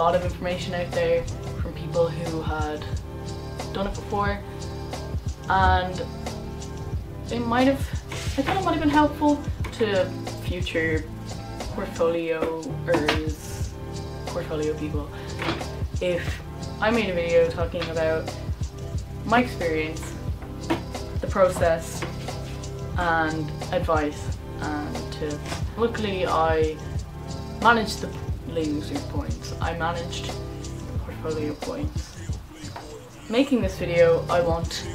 lot of information out there from people who had done it before. And it might have I thought it might have been helpful to future portfolio portfolio people. If I made a video talking about my experience, the process and advice and luckily I managed the laser points. I managed portfolio points. Making this video, I want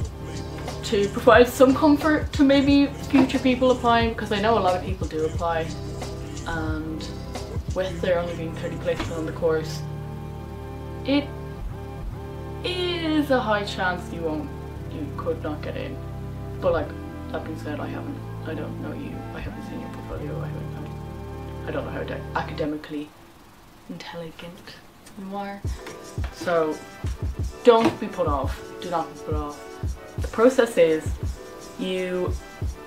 to provide some comfort to maybe future people applying because I know a lot of people do apply and with there only being 30 places on the course, it is a high chance you won't, you could not get in. But like, that being said, I haven't, I don't know you, I haven't seen your portfolio, I haven't, I don't know how academically intelligent are. So don't be put off. Do not be put off. The process is you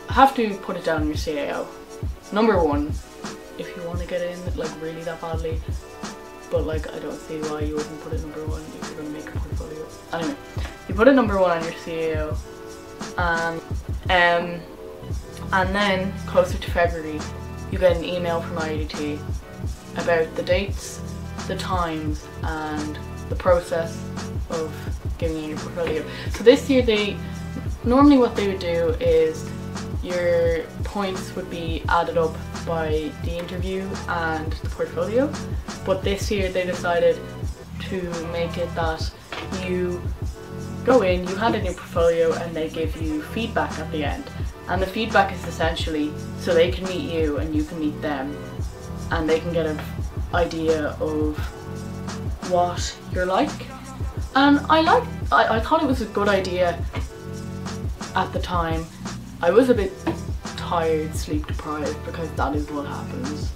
have to put it down in your CAO. Number one, if you want to get in like really that badly, but like I don't see why you wouldn't put it number one if you're going to make a portfolio. Anyway, you put it number one on your CAO and um, and then closer to February you get an email from IADT about the dates, the times and the process of giving you your portfolio. So this year they, normally what they would do is your points would be added up by the interview and the portfolio but this year they decided to make it that you go in, you hand in your portfolio and they give you feedback at the end and the feedback is essentially so they can meet you and you can meet them and they can get an idea of what you're like. And I like, I, I thought it was a good idea at the time. I was a bit tired, sleep deprived, because that is what happens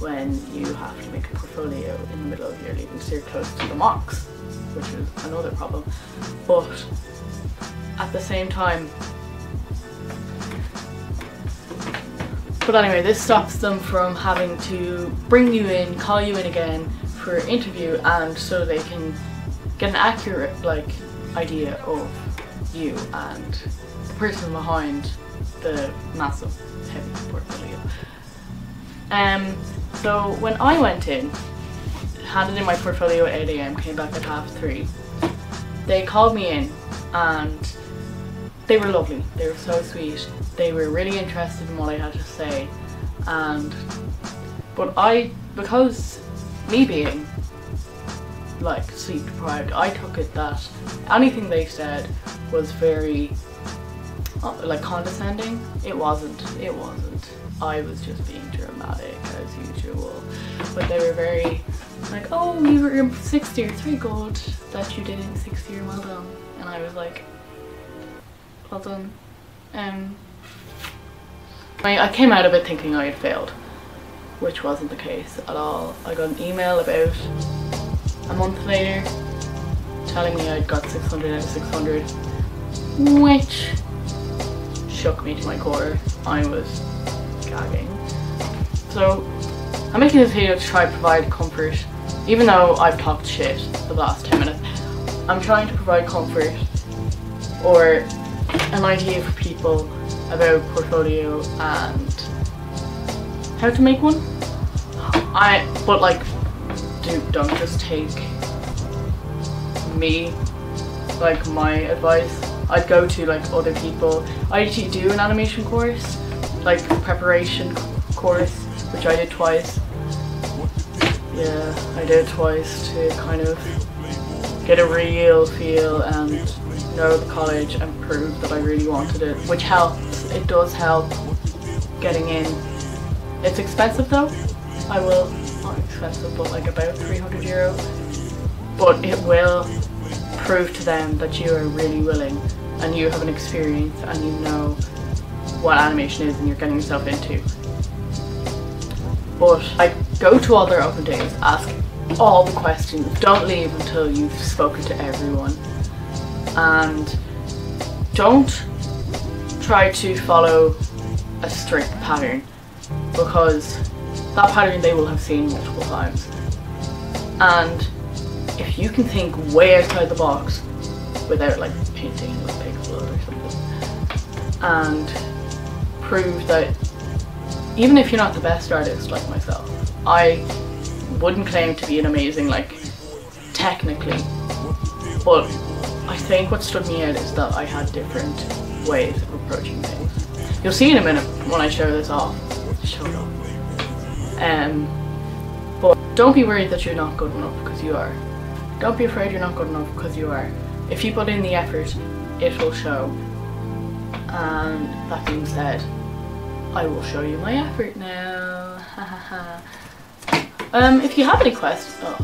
when you have to make a portfolio in the middle of your leaving so you're close to the mocks, which is another problem. But at the same time, But anyway, this stops them from having to bring you in, call you in again for an interview and so they can get an accurate like idea of you and the person behind the massive heavy portfolio. Um, so when I went in, handed in my portfolio at 8am, came back at half 3, they called me in and they were lovely. They were so sweet. They were really interested in what I had to say. And, but I, because me being like sleep deprived, I took it that anything they said was very uh, like condescending. It wasn't. It wasn't. I was just being dramatic as usual. But they were very like, oh, you were in sixth year. It's very good that you did in sixth year. Well done. And I was like, well done. Um, I, I came out of it thinking I had failed, which wasn't the case at all. I got an email about a month later telling me I'd got 600 out of 600, which shook me to my core. I was gagging. So I'm making this video to try to provide comfort, even though I've talked shit for the last 10 minutes. I'm trying to provide comfort or an idea for people about portfolio and how to make one. I, but like, don't just take me, like my advice. I'd go to like other people. I actually do an animation course, like preparation course, which I did twice. Yeah, I did it twice to kind of get a real feel and know the college and prove that I really wanted it, which helps. It does help getting in. It's expensive though. I will, not expensive, but like about 300 euro. But it will prove to them that you are really willing and you have an experience and you know what animation is and you're getting yourself into. But I go to all their open days, ask all the questions, don't leave until you've spoken to everyone. And don't try to follow a strict pattern because that pattern they will have seen multiple times. And if you can think way outside the box without like painting with pixel or something and prove that even if you're not the best artist like myself, I wouldn't claim to be an amazing like technically, but think what stood me out is that I had different ways of approaching things. You'll see in a minute when I show this off. Show it off. Um, but don't be worried that you're not good enough because you are. Don't be afraid you're not good enough because you are. If you put in the effort, it will show. And that being said, I will show you my effort now. um, if you have any questions, oh,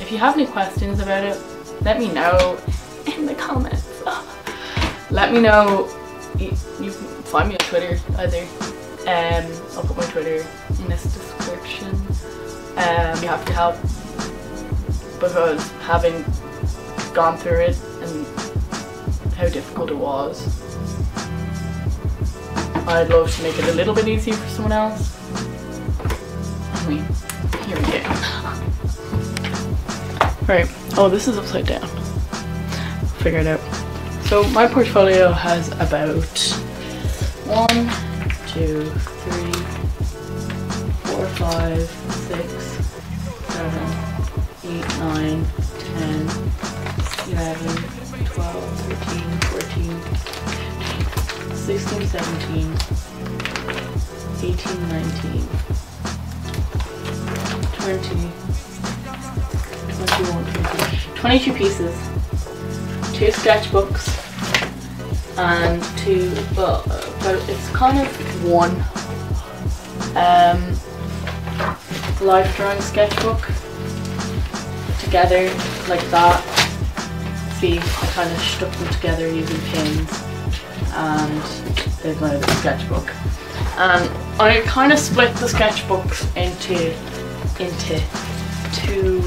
if you have any questions about it, let me know in the comments. let me know. You, you, can find me on Twitter either. Um, I'll put my Twitter in this description. Um, you have to help because having gone through it and how difficult it was, I'd love to make it a little bit easier for someone else. I mean, here we go. Right, oh this is upside down. Figure it out. So my portfolio has about one, two, three, four, five, six, seven, 8, 9, 10, 11, 12, 13, 14, 16, 17, 18, 19, 20, 21, 22, 22 pieces, two sketchbooks, and two, uh, it's kind of one um, life drawing sketchbook together like that. See, I kind of stuck them together using pins and there's my little sketchbook. And I kind of split the sketchbooks into into two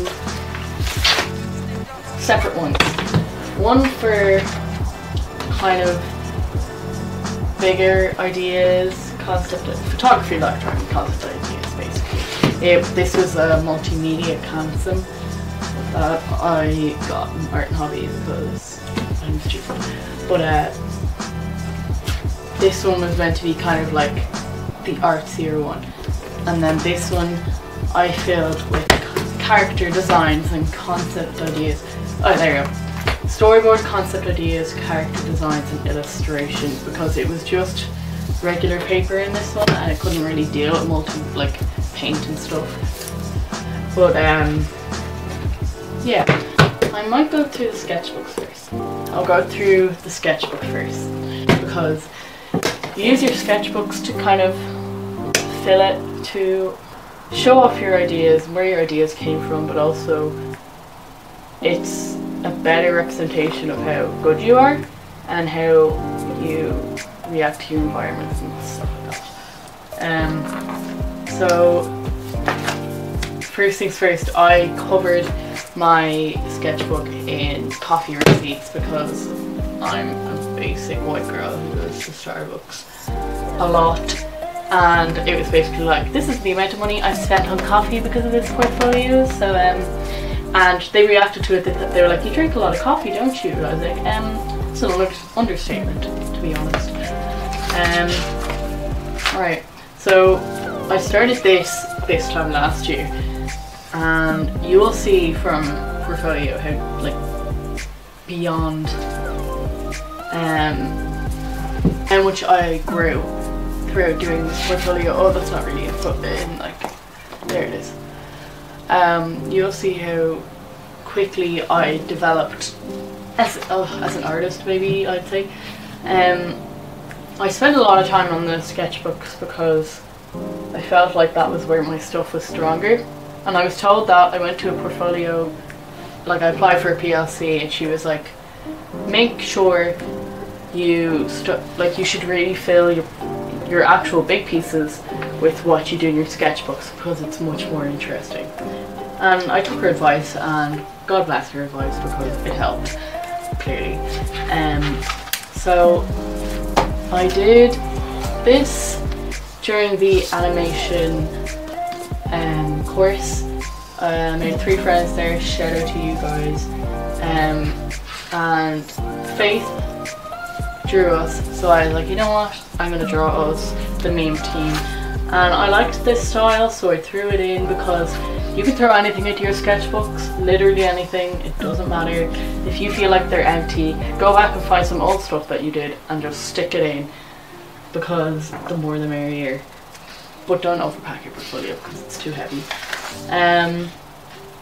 separate ones. One for kind of bigger ideas, concept of photography, drawing concept ideas basically. It, this was a multimedia canson that I got an art and hobby because I'm stupid. But uh, this one was meant to be kind of like the artsier one. And then this one I filled with character designs and concept ideas. Oh, there you go. Storyboard concept ideas, character designs and illustrations because it was just regular paper in this one and I couldn't really deal with multi like paint and stuff. But um yeah, I might go through the sketchbooks first. I'll go through the sketchbook first because you use your sketchbooks to kind of fill it to show off your ideas and where your ideas came from but also it's a better representation of how good you are and how you react to your environments and stuff like that. Um, so first things first, I covered my sketchbook in coffee receipts because I'm a basic white girl who goes to Starbucks a lot and it was basically like this is the amount of money I've spent on coffee because of this portfolio so um and they reacted to it that they were like you drink a lot of coffee don't you I was like um it's an understatement to be honest um right so I started this this time last year and you will see from portfolio how like beyond um how much I grew throughout doing this portfolio. Oh, that's not really a foot in like there it is. Um, you'll see how quickly I developed as oh, as an artist maybe I'd say. Um, I spent a lot of time on the sketchbooks because I felt like that was where my stuff was stronger. And I was told that I went to a portfolio, like I applied for a PLC, and she was like, make sure you like you should really fill your your actual big pieces with what you do in your sketchbooks because it's much more interesting. And I took her advice, and God bless her advice because it helped clearly. Um, so I did this during the animation um, course. Uh, I made three friends there. Shout out to you guys. Um, and Faith drew us, so I was like, you know what? I'm gonna draw us, the meme team. And I liked this style, so I threw it in because you can throw anything into your sketchbooks, literally anything, it doesn't matter. If you feel like they're empty, go back and find some old stuff that you did and just stick it in because the more the merrier. But don't overpack your portfolio because it's too heavy. Um,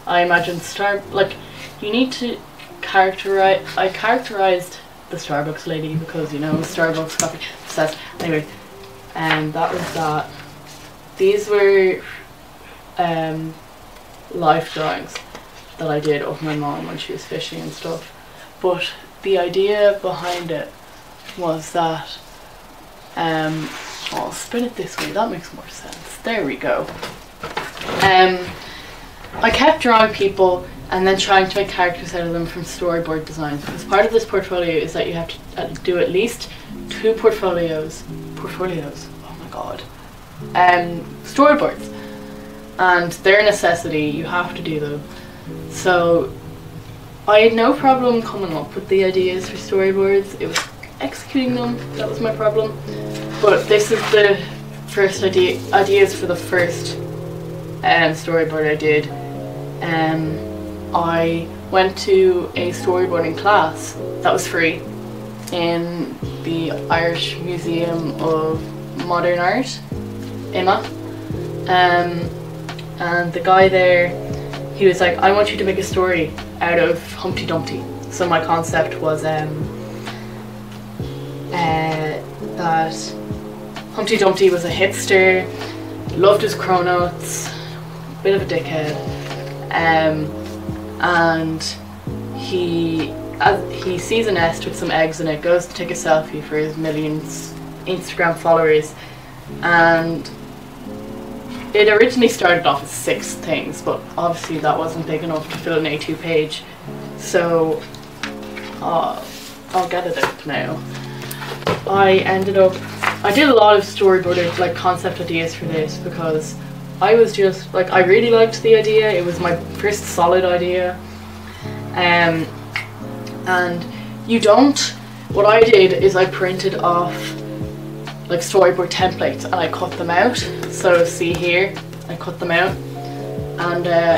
I imagine start like you need to characterize. I characterized the Starbucks lady because you know Starbucks coffee says anyway. And that was that. These were um, life drawings that I did of my mom when she was fishing and stuff. But the idea behind it was that um, I'll spin it this way, that makes more sense. There we go. Um, I kept drawing people and then trying to make characters out of them from storyboard designs because part of this portfolio is that you have to uh, do at least two portfolios. Portfolios, oh my god. Um, storyboards. And they're a necessity, you have to do them. So I had no problem coming up with the ideas for storyboards. It was executing them that was my problem. But this is the first idea ideas for the first um, storyboard I did. Um, I went to a storyboarding class that was free in the Irish Museum of Modern Art, IMMA. Um, and the guy there, he was like, I want you to make a story out of Humpty Dumpty. So my concept was um, uh, that Humpty Dumpty was a hipster, loved his cronuts, a bit of a dickhead, um, and he as he sees a nest with some eggs in it, goes to take a selfie for his millions Instagram followers, and it originally started off as six things, but obviously that wasn't big enough to fill an A2 page, so uh, I'll get it out now. I ended up, I did a lot of storyboarding, like concept ideas for this because I was just, like, I really liked the idea. It was my first solid idea. Um, and you don't, what I did is I printed off like storyboard templates and I cut them out. So see here, I cut them out and uh,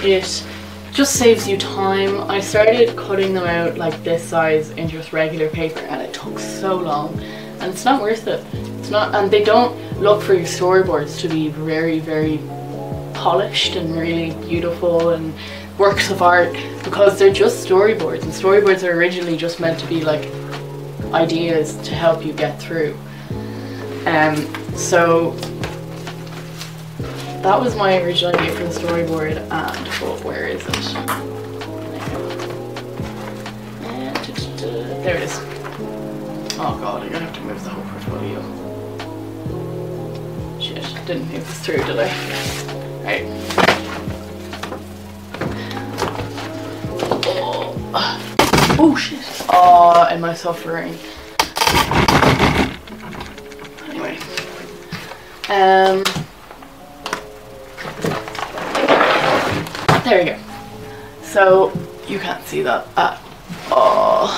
it just saves you time. I started cutting them out like this size in just regular paper and it took so long and it's not worth it. It's not, and they don't look for your storyboards to be very, very polished and really beautiful and works of art because they're just storyboards and storyboards are originally just meant to be like ideas to help you get through. Um, so that was my original idea for the storyboard and well, where is it? And, there it is. Oh god, I'm gonna have to move the whole portfolio. Shit, didn't move this through, did I? Right. Oh. Oh shit. Oh, am I suffering? Anyway. Um There we go. So you can't see that at all.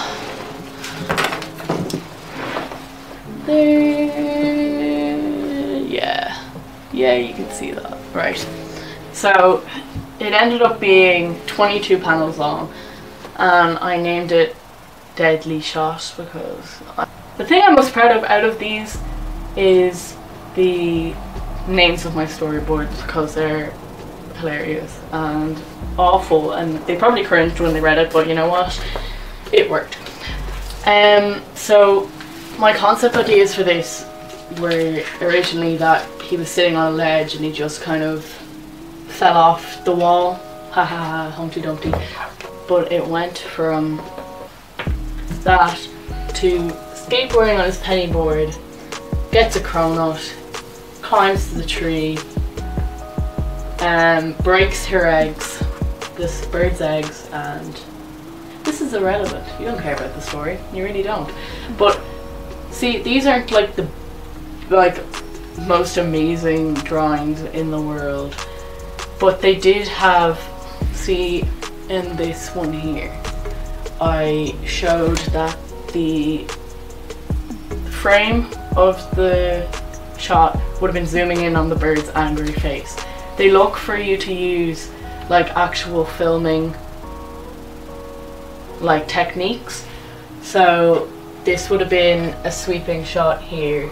There, yeah, yeah, you can see that, right. So it ended up being 22 panels long and I named it Deadly Shot because I, the thing I'm most proud of out of these is the names of my storyboards because they're hilarious and awful and they probably cringed when they read it but you know what it worked. Um, so my concept ideas for this were originally that he was sitting on a ledge and he just kind of fell off the wall. Ha ha ha, Humpty Dumpty. But it went from that to skateboarding on his penny board, gets a cronut, climbs to the tree, um, breaks her eggs, this bird's eggs, and this is irrelevant. You don't care about the story. You really don't. But see, these aren't like the like most amazing drawings in the world. But they did have see in this one here. I showed that the frame of the shot would have been zooming in on the bird's angry face. They look for you to use like actual filming like techniques. So this would have been a sweeping shot here.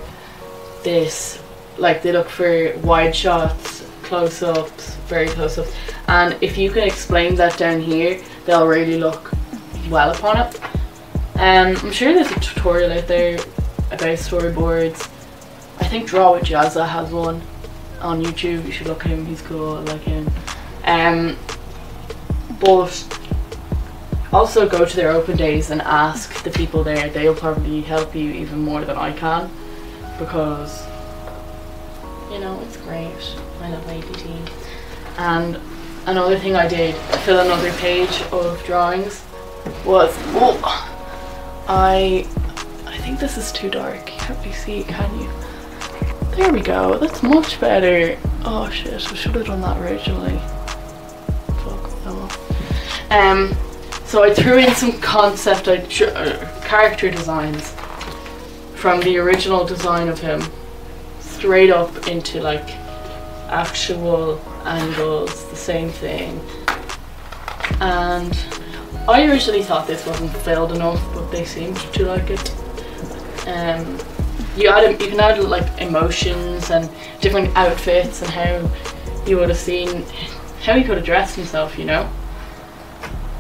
This, like they look for wide shots, close-ups, very close-ups. And if you can explain that down here, they'll really look well upon it. Um, I'm sure there's a tutorial out there about storyboards. I think Draw with Jazza has one on YouTube. You should look at him. He's cool. I like him. Um, but also go to their open days and ask the people there. They'll probably help you even more than I can because you know it's great. I love IADT. And another thing I did fill another page of drawings was oh, I I think this is too dark. You can't really see can you? There we go. That's much better. Oh shit! I should have done that originally. Fuck. Oh. Um. So I threw in some concept, uh, character designs from the original design of him straight up into like actual angles, the same thing. And I originally thought this wasn't filled enough, but they seemed to like it. Um, you add you can add like emotions and different outfits and how you would have seen how he could have dressed himself, you know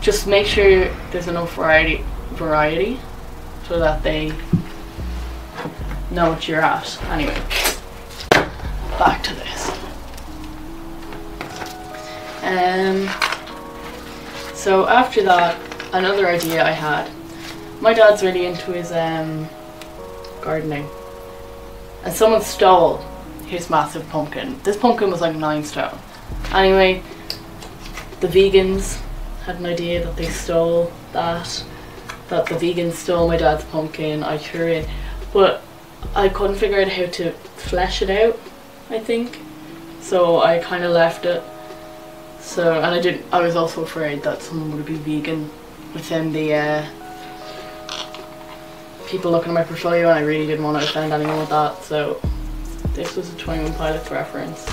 just make sure there's enough variety variety so that they know what you're at. Anyway, back to this. Um, so after that, another idea I had. My dad's really into his um, gardening. And someone stole his massive pumpkin. This pumpkin was like nine stone. Anyway, the vegans had an idea that they stole that, that the vegans stole my dad's pumpkin, I threw it, but I couldn't figure out how to flesh it out, I think. So I kind of left it. So, and I didn't, I was also afraid that someone would be vegan within the uh, people looking at my portfolio and I really didn't want to offend anyone with that, so this was a 21 Pilots reference.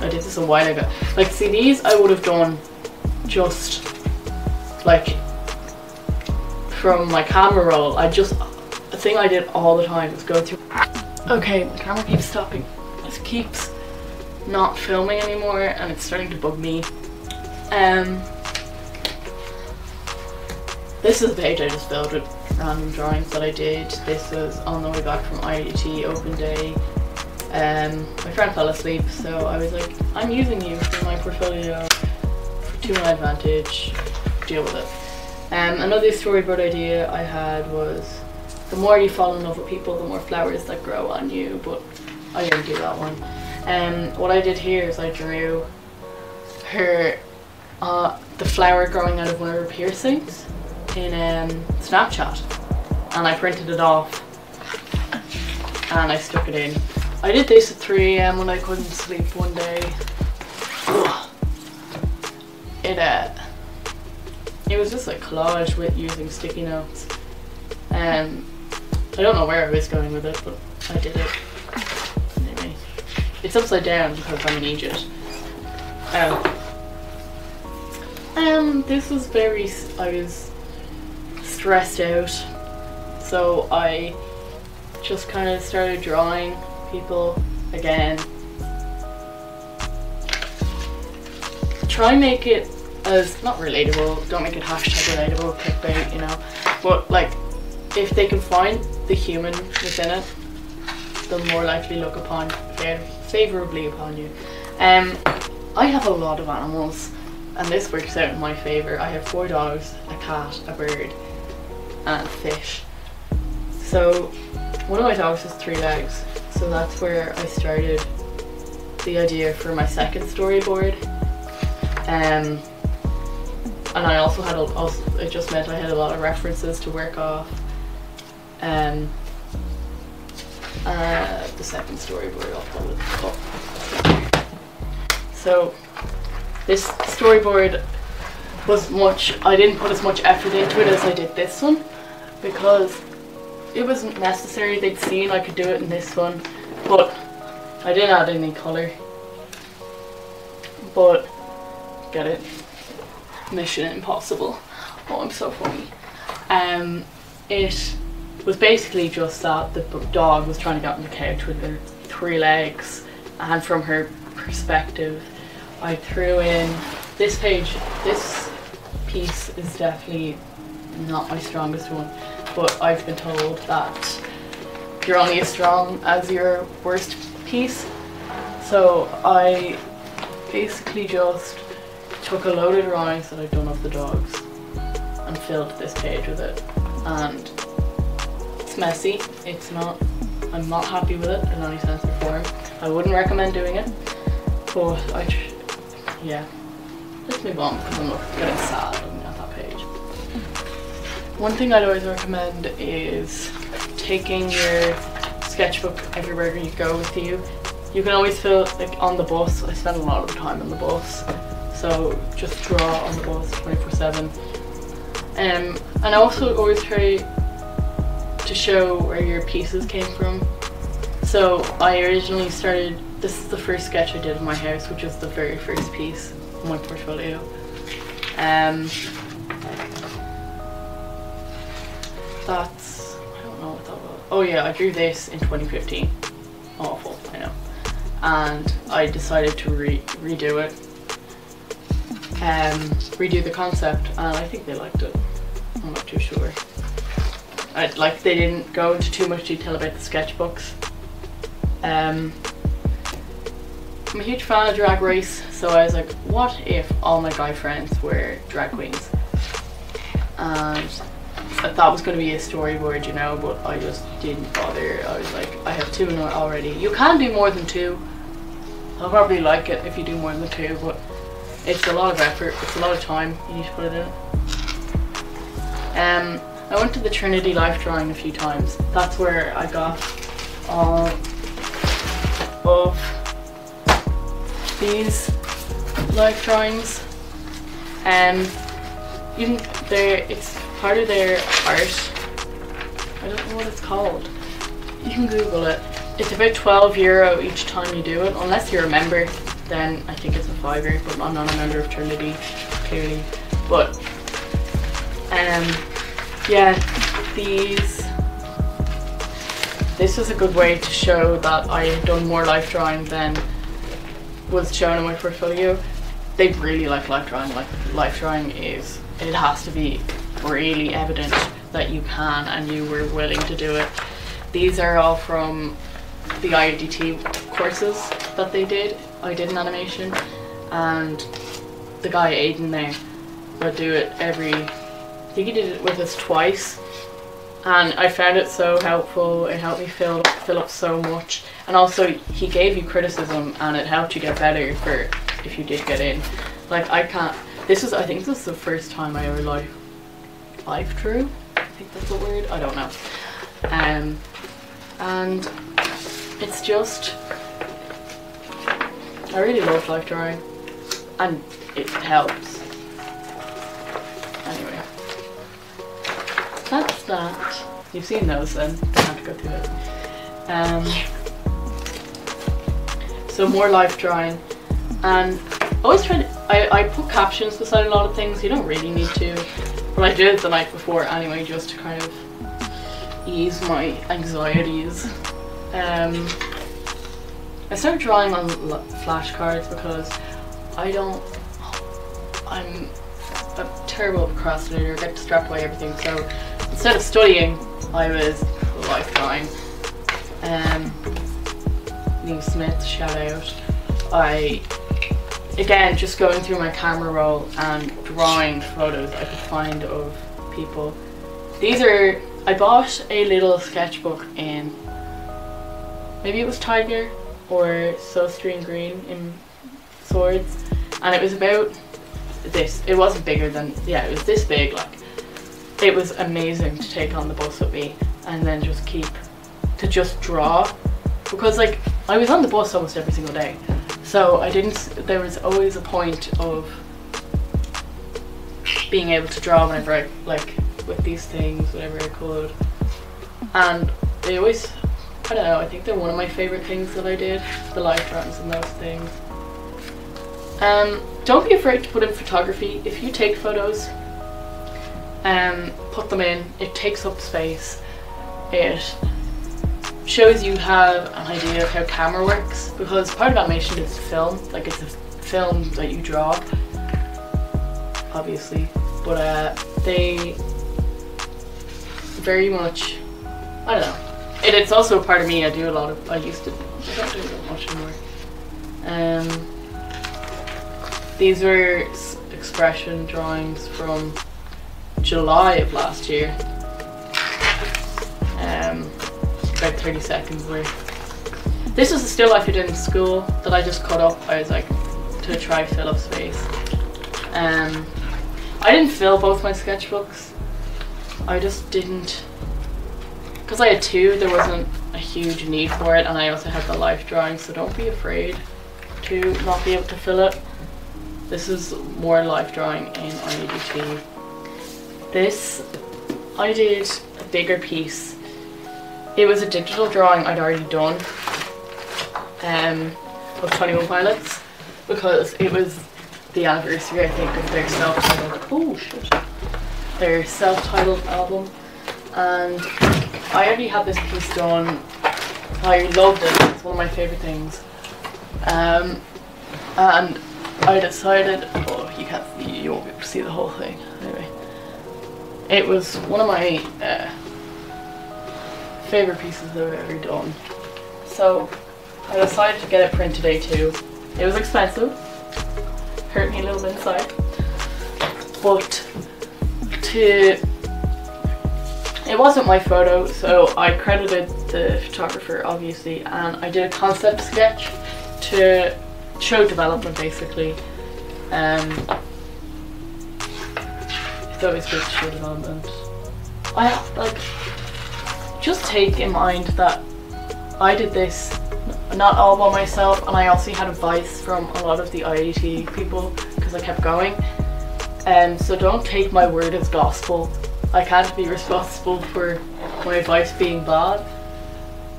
I did this a while ago. Like, see, these I would have done just like from my camera roll, I just, a thing I did all the time was go through, okay, the camera keeps stopping, it keeps not filming anymore and it's starting to bug me. Um, this is a page I just filled with random drawings that I did. This was on the way back from IADT open day. Um, my friend fell asleep so I was like, I'm using you for my portfolio to my advantage, deal with it. Um, another storyboard idea I had was the more you fall in love with people, the more flowers that grow on you, but I didn't do that one. Um, what I did here is I drew her, uh, the flower growing out of one of her piercings in um, Snapchat and I printed it off and I stuck it in. I did this at 3am when I couldn't sleep one day. It uh, it was just a collage with using sticky notes. Um, I don't know where I was going with it, but I did it. It's upside down because I'm in. Um, um, this was very, I was stressed out, so I just kind of started drawing people again try make it as not relatable. Don't make it hashtag relatable, clickbait, you know. But like, if they can find the human within it, they'll more likely look upon favorably upon you. Um, I have a lot of animals, and this works out in my favor. I have four dogs, a cat, a bird, and a fish. So one of my dogs has three legs, so that's where I started the idea for my second storyboard. Um, and I also had a, also, it just meant I had a lot of references to work off. Um, uh, the second storyboard pull it up. So this storyboard was much, I didn't put as much effort into it as I did this one because it wasn't necessary. They'd seen I could do it in this one, but I didn't add any colour. But, get it? Mission Impossible. Oh, I'm so funny. Um, it was basically just that the dog was trying to get on the couch with her three legs, and from her perspective, I threw in this page. This piece is definitely not my strongest one, but I've been told that you're only as strong as your worst piece. So I basically just took a load of drawings that I'd done of the dogs and filled this page with it. And it's messy, it's not, I'm not happy with it in any sense or form. I wouldn't recommend doing it, but I, yeah. Let's move on because I'm getting sad looking at that page. One thing I'd always recommend is taking your sketchbook everywhere you go with you. You can always feel like on the bus, I spend a lot of time on the bus, so just draw on the bus 24 7. Um, and I also always try to show where your pieces came from. So I originally started, this is the first sketch I did of my house, which was the very first piece of my portfolio. Um, that's, I don't know what that was. Oh yeah, I drew this in 2015. Awful, I know. And I decided to re redo it. Um, redo the concept, and I think they liked it. I'm not too sure. I, like they didn't go into too much detail about the sketchbooks. Um, I'm a huge fan of Drag Race, so I was like, what if all my guy friends were drag queens? And that was going to be a storyboard, you know, but I just didn't bother. I was like, I have two already. You can do more than two. I'll probably like it if you do more than two, but it's a lot of effort. It's a lot of time you need to put it in. Um, I went to the Trinity Life Drawing a few times. That's where I got all of these life drawings. Um, it's part of their art. I don't know what it's called. You can Google it. It's about 12 euro each time you do it, unless you're a member. Then I think it's a fiver, but I'm not a member of Trinity, clearly. But um, yeah, these. This was a good way to show that I had done more life drawing than was shown in my portfolio. They really like life drawing. Like life drawing is, it has to be really evident that you can and you were willing to do it. These are all from the IADT courses that they did. I did an animation and the guy Aiden there would do it every I think he did it with us twice and I found it so helpful. It helped me fill fill up so much, and also he gave you criticism, and it helped you get better for if you did get in. Like I can't. This was I think this was the first time I ever live live drew. I think that's a word. I don't know. Um, and it's just I really love life drawing, and it helps. That's that. You've seen those then, don't have to go through it. Um, so more life drawing. And I always try to, I, I put captions beside a lot of things, you don't really need to. But I did it the night before anyway, just to kind of ease my anxieties. Um, I started drawing on flashcards because I don't I'm a terrible procrastinator, get distracted by everything. So instead of studying, I was life drawing. Um, Lee Smith, shout out. I again just going through my camera roll and drawing photos I could find of people. These are I bought a little sketchbook in maybe it was Tiger or Soulstream Green in Swords and it was about this. It wasn't bigger than yeah, it was this big like it was amazing to take on the bus with me and then just keep to just draw. Because like I was on the bus almost every single day. So I didn't there was always a point of being able to draw whenever I like with these things whatever I could. And they always I don't know I think they're one of my favorite things that I did the life runs and those things. Um, don't be afraid to put in photography. If you take photos um, put them in it takes up space. It shows you have an idea of how camera works because part of animation is film, like it's a film that you draw, obviously, but uh, they very much, I don't know, it, it's also a part of me, I do a lot of, I used to, I don't do that much anymore. Um, these were expression drawings from July of last year. Um, about 30 seconds worth. This was a still life I did in school that I just cut up. I was like, to try fill up space. Um, I didn't fill both my sketchbooks. I just didn't, because I had two, there wasn't a huge need for it and I also had the life drawing so don't be afraid to not be able to fill it. This is more life drawing in IADT. This, I did a bigger piece. It was a digital drawing I'd already done um, of 21 Pilots because it was the anniversary I think of their self-titled oh shit their self-titled album. And I already had this piece done. I loved it. It's one of my favourite things. Um, and I decided oh you can't you won't be able to see the whole thing it was one of my uh, favorite pieces that I've ever done. So I decided to get it printed A2. It was expensive, hurt me a little bit inside, but to it wasn't my photo, so I credited the photographer obviously, and I did a concept sketch to show development basically. Um, to show development. I have, like just take in mind that I did this not all by myself and I also had advice from a lot of the IADT people because I kept going. Um, so don't take my word as gospel. I can't be responsible for my advice being bad.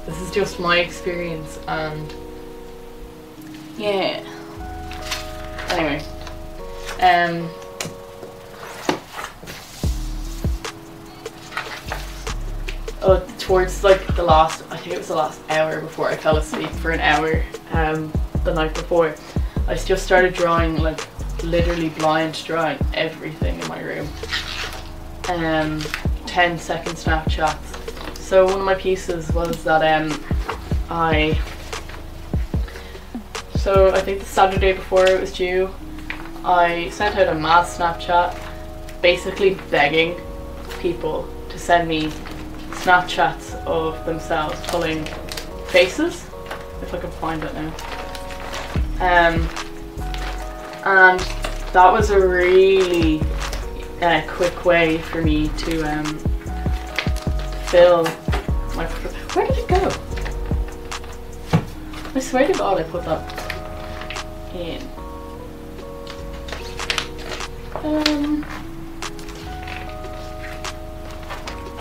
This is just my experience and yeah. Anyway. Um oh, towards like the last, I think it was the last hour before I fell asleep for an hour um, the night before. I just started drawing like literally blind drawing everything in my room. Um, 10 second Snapchats. So one of my pieces was that um, I, so I think the Saturday before it was due, I sent out a mass Snapchat basically begging people to send me Snapchats of themselves pulling faces, if I can find it now. Um, and that was a really uh, quick way for me to um, fill my. Where did it go? I swear to God, I put that in. Um,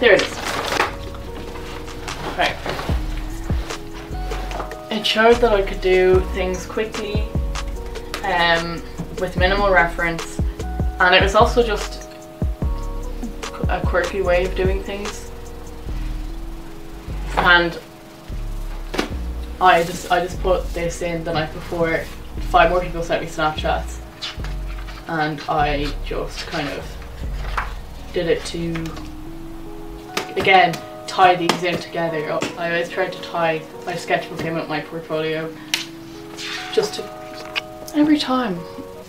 there it is. It showed that I could do things quickly um, with minimal reference and it was also just a quirky way of doing things. And I just I just put this in the night before five more people sent me snapshots and I just kind of did it to again tie these in together. I always try to tie my sketchbook in with my portfolio. Just to every time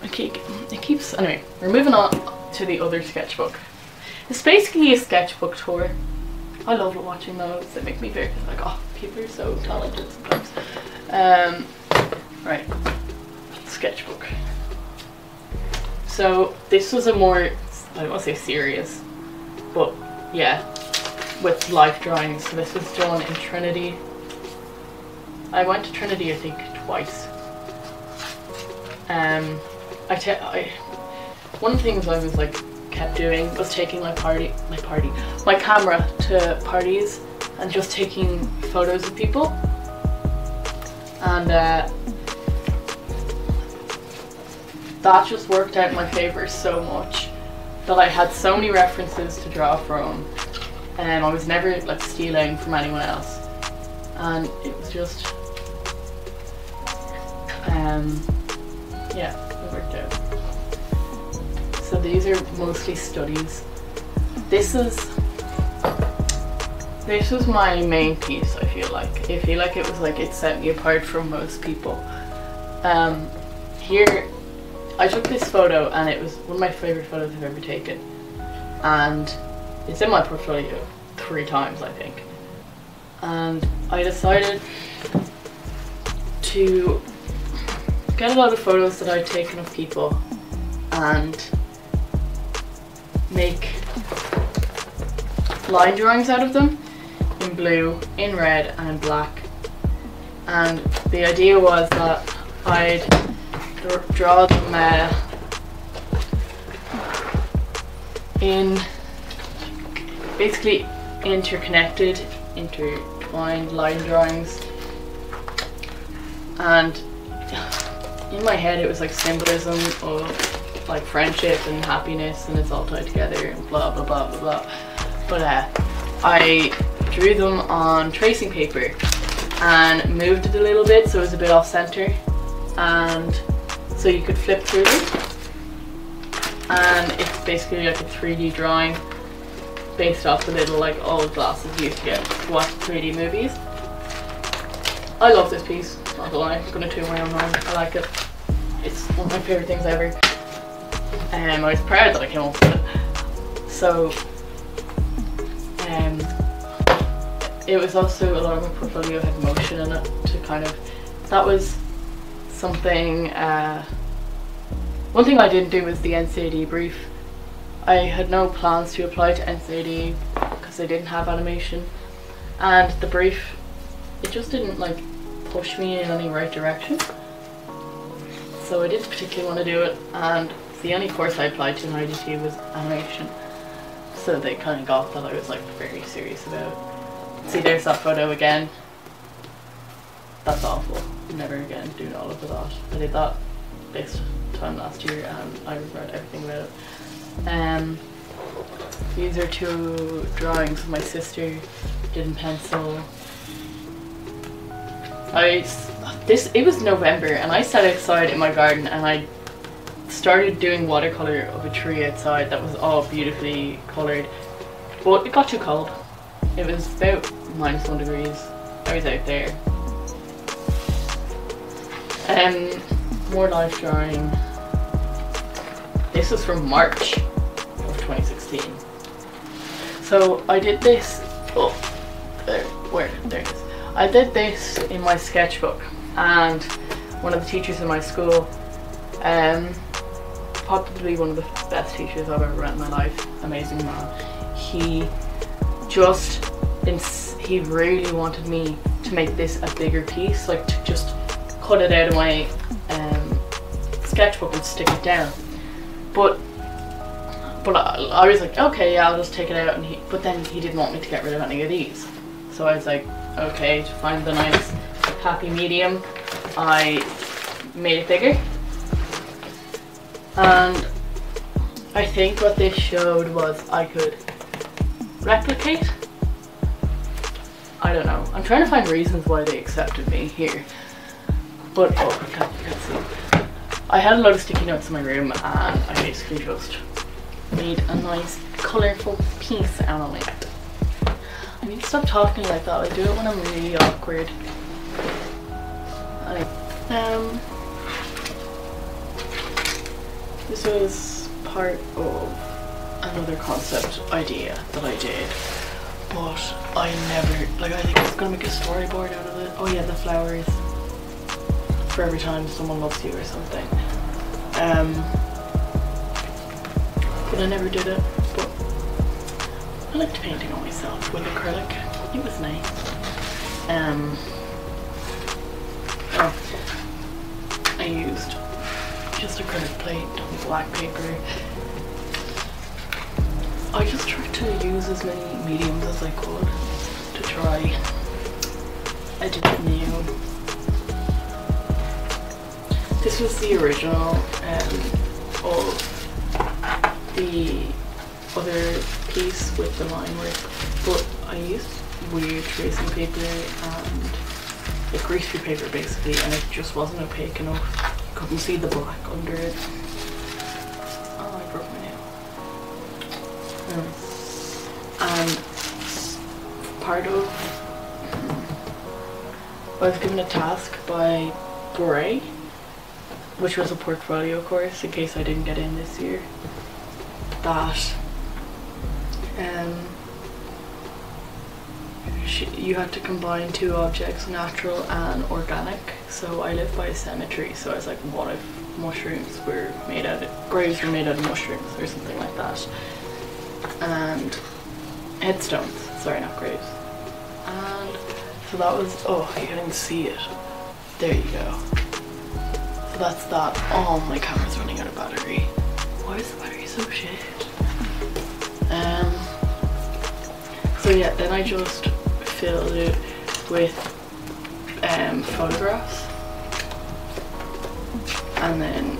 I keep it keeps anyway we're moving on to the other sketchbook. It's basically a sketchbook tour. I love watching those. They make me very like oh people are so talented sometimes. Um right. Sketchbook. So this was a more I don't want to say serious but yeah with life drawings. So this was done in Trinity. I went to Trinity I think twice. Um, I, I one of the things I was like kept doing was taking my party, my party, my camera to parties and just taking photos of people. And uh, that just worked out in my favour so much that I had so many references to draw from and I was never like stealing from anyone else and it was just um, yeah, it worked out. So these are mostly studies. This is this was my main piece, I feel like. I feel like it was like it set me apart from most people. Um, here, I took this photo and it was one of my favourite photos I've ever taken. And it's in my portfolio three times, I think. And I decided to get a lot of photos that I'd taken of people and make line drawings out of them in blue, in red and in black. And the idea was that I'd draw them uh, in basically interconnected, intertwined line drawings. And in my head it was like symbolism of like friendship and happiness and it's all tied together and blah blah blah blah blah. But uh, I drew them on tracing paper and moved it a little bit so it was a bit off center and so you could flip through them. And it's basically like a 3D drawing based off the little like old glasses you used to get to watch 3D movies. I love this piece, not gonna lie, I'm gonna tune my own horn, I like it. It's one of my favourite things ever. Um, I was proud that I came up with it. So, um, it was also a lot of my portfolio had motion in it to kind of, that was something, uh, one thing I didn't do was the NCAD brief. I had no plans to apply to NCAD because they didn't have animation. And the brief, it just didn't like push me in any right direction. So I didn't particularly want to do it and the only course I applied to in IADT was animation. So they kind of got that I was like very serious about. See there's that photo again. That's awful. Never again doing all of that. I did that this time last year and I regret everything about it um, these are two drawings my sister did in pencil. I this it was November and I sat outside in my garden and I started doing watercolor of a tree outside that was all beautifully colored. But it got too cold. It was about minus one degrees. I was out there. Um more life drawing this was from March of 2016 so I did this oh there where there it is I did this in my sketchbook and one of the teachers in my school, um, probably one of the best teachers I've ever met in my life, amazing man. He just, he really wanted me to make this a bigger piece, like to just cut it out of my um, sketchbook and stick it down. But but I, I, was like, okay, yeah, I'll just take it out. And he, but then he didn't want me to get rid of any of these. So I was like, okay, to find the nice happy medium, I made it bigger. And I think what this showed was I could replicate. I don't know. I'm trying to find reasons why they accepted me here. But, oh, I can't, I can't see. I had a lot of sticky notes in my room and I basically just made a nice colourful piece out of it. I need to stop talking like that. I do it when I'm really awkward. Um, this was part of another concept idea that I did but I never, like I think I was gonna make a storyboard out of it. Oh yeah, the flowers for every time someone loves you or something. Um, but I never did it, but I liked painting on myself with acrylic. It was nice. Um, oh, I used just acrylic paint on black paper I just tried to use as many mediums as I could to try anything new. This was the original um, of the other piece with the line work, but I used weird tracing paper and like greasy paper basically and it just wasn't opaque enough. You couldn't see the black under it. Oh, I broke my nail. Mm. And part of I was given a task by Bray which was a portfolio course in case I didn't get in this year that um, you had to combine two objects natural and organic so I live by a cemetery so I was like what if mushrooms were made out of graves were made out of mushrooms or something like that and headstones. Sorry, not graves. And so that was, oh, you can see it. There you go. That's that. Oh, my camera's running out of battery. Why is the battery so shit? Um, so yeah, then I just filled it with um, photographs. And then,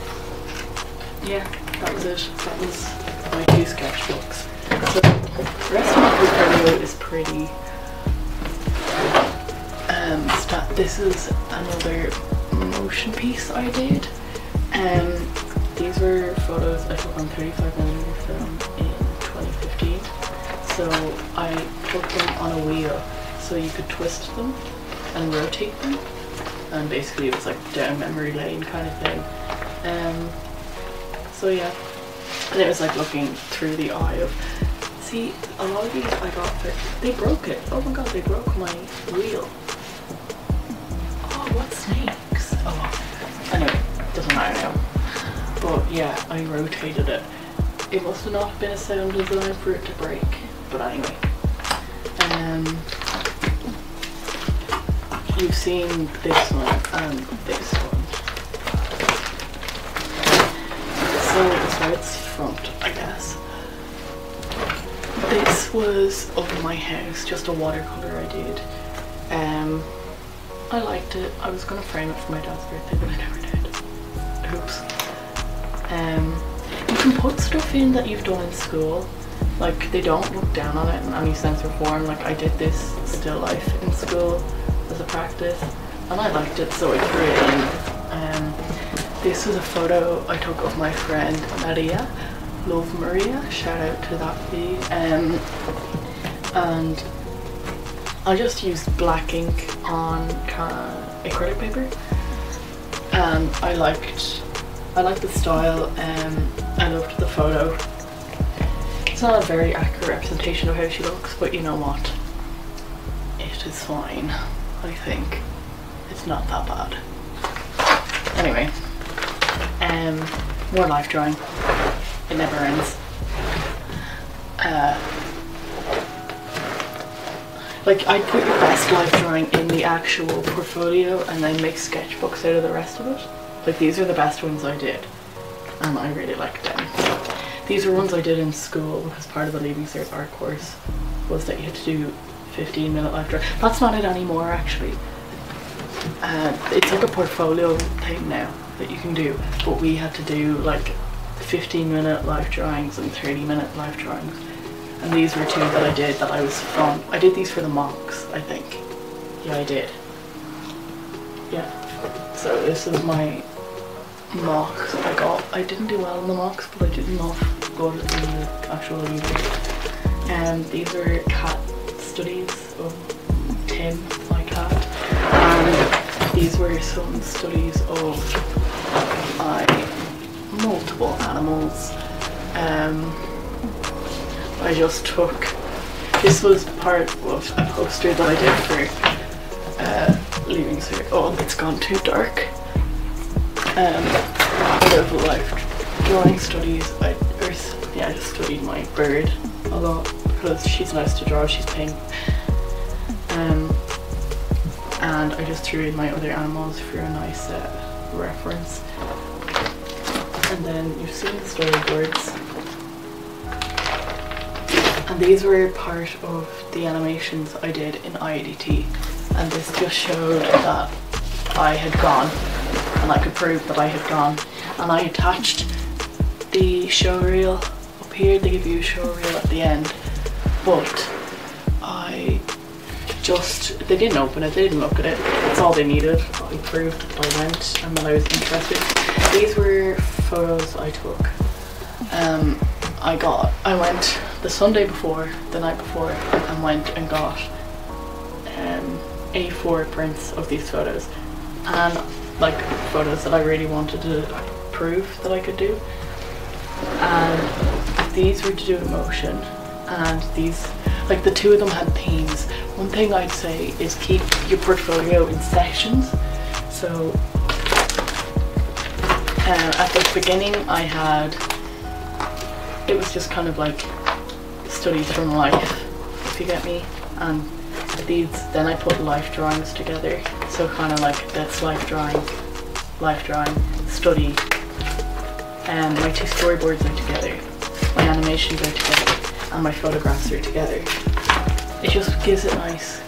yeah, that was it. That was my two sketchbooks. So the rest of my portfolio is pretty um, this is another motion piece I did. Um, these were photos I took on 35mm film in 2015. So I took them on a wheel so you could twist them and rotate them. And basically it was like down memory lane kind of thing. Um, so yeah, and it was like looking through the eye of see a lot of these I got they broke it oh my god they broke my wheel oh what snakes yeah I rotated it it must have not been a sound design for it to break but anyway um you've seen this one and this one so, so it's front, I guess. This was of my house, just a watercolour I did. Um, I liked it. I was gonna frame it for my dad's birthday, but I never did. Oops. Um, you can put stuff in that you've done in school. Like, they don't look down on it in any sense or form. Like, I did this still life in school as a practice, and I liked it, so I threw it in. Um, this was a photo I took of my friend Maria, Love Maria, shout out to that feed. Um, and I just used black ink on acrylic paper. And I liked, I like the style and um, I loved the photo. It's not a very accurate representation of how she looks, but you know what? It is fine, I think. It's not that bad. Anyway, um, more life drawing. It never ends. Uh, like I'd put your best life drawing in the actual portfolio and then make sketchbooks out of the rest of it. Like these are the best ones I did and I really liked them. These were ones I did in school because part of the Leaving Cert art course was that you had to do 15 minute life drawing. That's not it anymore actually. Uh, it's like a portfolio thing now that you can do but we had to do like 15 minute life drawings and 30 minute life drawings and these were two that I did that I was from I did these for the monks I think yeah I did yeah so this is my mocks I got. I didn't do well in the mocks, but I did enough good in the actual review. And um, these are cat studies of Tim, my cat. And these were some studies of multiple animals. Um, I just took, this was part of a poster that I did for uh, Leaving Cert. Oh, it's gone too dark. Um, bit of life drawing studies. I, or, yeah, I just studied my bird a lot because she's nice to draw, she's pink. Um, and I just threw in my other animals for a nice uh, reference. And then you've seen the storyboards. And these were part of the animations I did in IADT. And this just showed that I had gone and I could prove that I had gone. And I attached the show reel up here, they give you a show reel at the end. But I just, they didn't open it, they didn't look at it. That's all they needed. I proved that I went and that I was interested. These were photos I took. Um, I got, I went the Sunday before, the night before, and went and got um, A4 prints of these photos. And like photos that I really wanted to prove that I could do. And these were to do emotion and these like the two of them had themes. One thing I'd say is keep your portfolio in sections. So uh, at the beginning I had, it was just kind of like studies from life, if you get me. And these, then I put life drawings together. So kind of like that's life drawing, life drawing, study. And my two storyboards are together. My animations are together and my photographs are together. It just gives it nice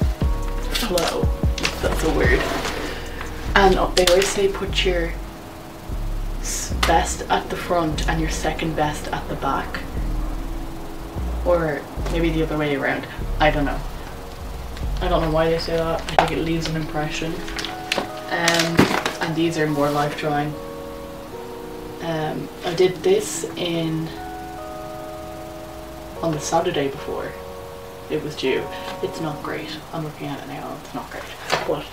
flow, that's a word. And they always say put your best at the front and your second best at the back. Or maybe the other way around. I don't know. I don't know why they say that. I think it leaves an impression. Um, and these are more life drawing. Um, I did this in on the Saturday before it was due. It's not great. I'm looking at it now. It's not great. But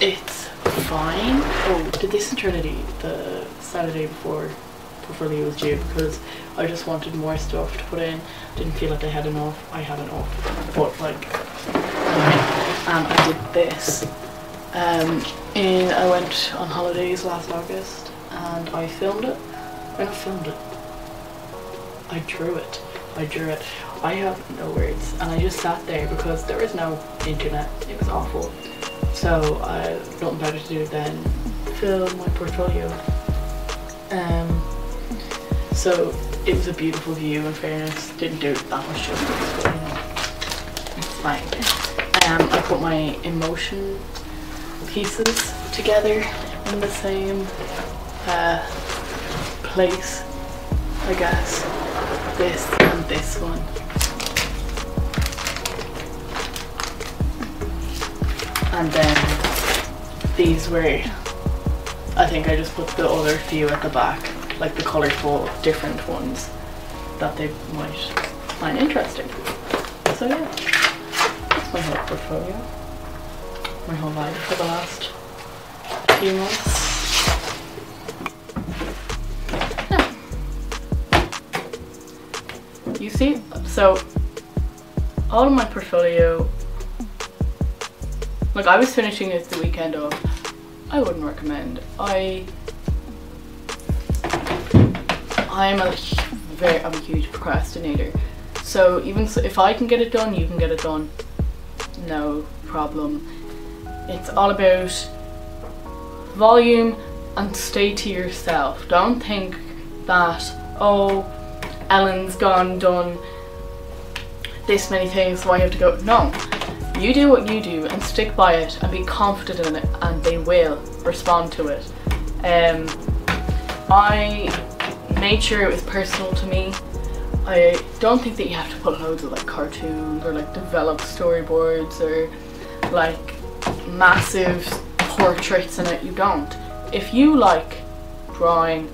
it's fine. Oh, did this in Trinity the Saturday before before Leo was due because I just wanted more stuff to put in. Didn't feel like I had enough. I had enough. But like and I did this. Um in I went on holidays last August and I filmed it. I filmed it I drew it. I drew it. I have no words and I just sat there because there was no internet. It was awful. So I had nothing better to do than fill my portfolio. Um, so it was a beautiful view in fairness. Didn't do that much justice, but you know, it's fine. Um, I put my emotion pieces together in the same uh, place, I guess this and this one. And then these were, I think I just put the other few at the back, like the colourful different ones that they might find interesting. So yeah, that's my whole portfolio. My whole life for the last few months. you see, so all of my portfolio, like I was finishing it the weekend of, I wouldn't recommend. I, I'm a very, I'm a huge procrastinator. So even so, if I can get it done, you can get it done. No problem. It's all about volume and stay to yourself. Don't think that, oh, Ellen's gone, done this many things, so I have to go. No, you do what you do and stick by it and be confident in it and they will respond to it. Um, I it was personal to me. I don't think that you have to put loads of like cartoons or like develop storyboards or like massive portraits in it. You don't. if you like drawing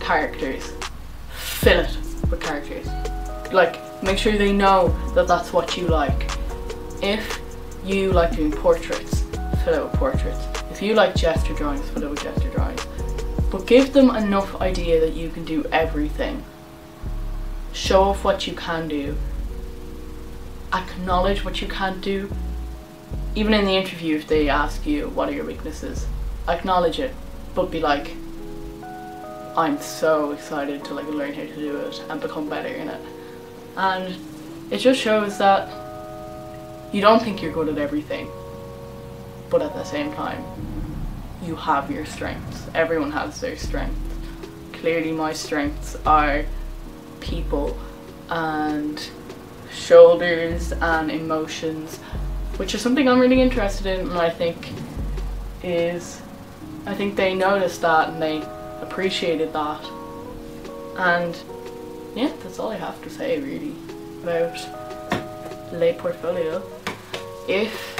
characters, fill it with characters. Like, make sure they know that that's what you like. If you like doing portraits, fill it with portraits. If you like gesture drawings, fill it with gesture drawings. But give them enough idea that you can do everything. Show off what you can do. Acknowledge what you can't do. Even in the interview, if they ask you what are your weaknesses, acknowledge it, but be like, I'm so excited to like learn how to do it and become better in it. And it just shows that you don't think you're good at everything, but at the same time, you have your strengths. Everyone has their strengths. Clearly, my strengths are people and shoulders and emotions, which is something I'm really interested in, and I think is I think they noticed that and they appreciated that. And yeah, that's all I have to say really about lay portfolio. If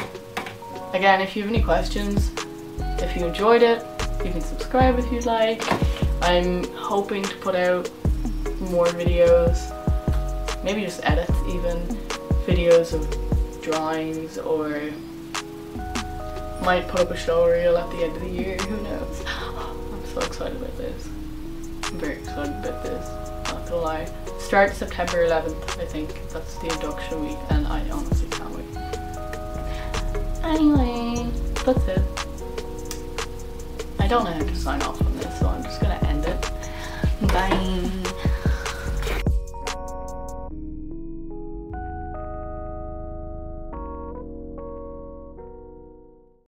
again, if you have any questions, if you enjoyed it, you can subscribe if you'd like. I'm hoping to put out more videos, maybe just edits even, videos of drawings or might put up a show reel at the end of the year, who knows. I'm so excited about this. I'm very excited about this, not gonna lie. Start September 11th, I think. That's the induction week and I honestly can't wait. Anyway, that's it. I don't know how to sign off on this, so I'm just gonna end it. Bye.